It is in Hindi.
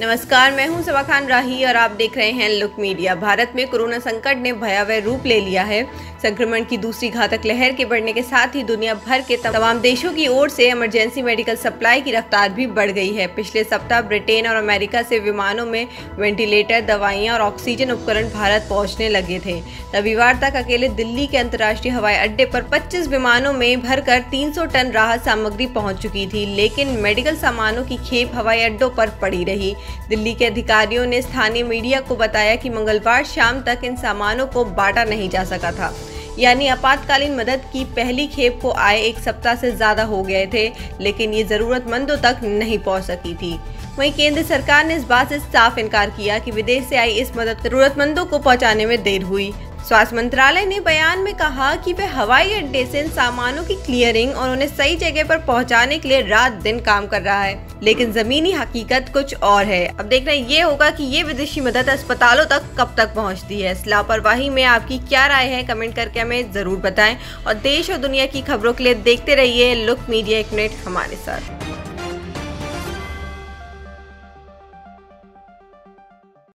नमस्कार, मैं हूँ सबा खान राही और आप देख रहे हैं लुक मीडिया। भारत में कोरोना संकट ने भयावह रूप ले लिया है। संक्रमण की दूसरी घातक लहर के बढ़ने के साथ ही दुनिया भर के तमाम देशों की ओर से इमरजेंसी मेडिकल सप्लाई की रफ्तार भी बढ़ गई है। पिछले सप्ताह ब्रिटेन और अमेरिका से विमानों में वेंटिलेटर, दवाइयाँ और ऑक्सीजन उपकरण भारत पहुँचने लगे थे। रविवार तक अकेले दिल्ली के अंतर्राष्ट्रीय हवाई अड्डे पर 25 विमानों में भरकर 300 टन राहत सामग्री पहुँच चुकी थी, लेकिन मेडिकल सामानों की खेप हवाई अड्डों पर पड़ी रही। दिल्ली के अधिकारियों ने स्थानीय मीडिया को बताया कि मंगलवार शाम तक इन सामानों को बांटा नहीं जा सका था। यानी आपातकालीन मदद की पहली खेप को आए एक सप्ताह से ज़्यादा हो गए थे, लेकिन ये जरूरतमंदों तक नहीं पहुँच सकी थी। वहीं केंद्र सरकार ने इस बात से साफ़ इनकार किया कि विदेश से आई इस मदद जरूरतमंदों को पहुँचाने में देर हुई। स्वास्थ्य मंत्रालय ने बयान में कहा कि वे हवाई अड्डे से इन सामानों की क्लियरिंग और उन्हें सही जगह पर पहुँचाने के लिए रात दिन काम कर रहा है। लेकिन जमीनी हकीकत कुछ और है। अब देखना ये होगा कि ये विदेशी मदद अस्पतालों तक कब तक पहुँचती है। इस लापरवाही में आपकी क्या राय है, कमेंट करके हमें ज़रूर बताएँ। और देश और दुनिया की खबरों के लिए देखते रहिए लुक मीडिया एक मिनट हमारे साथ।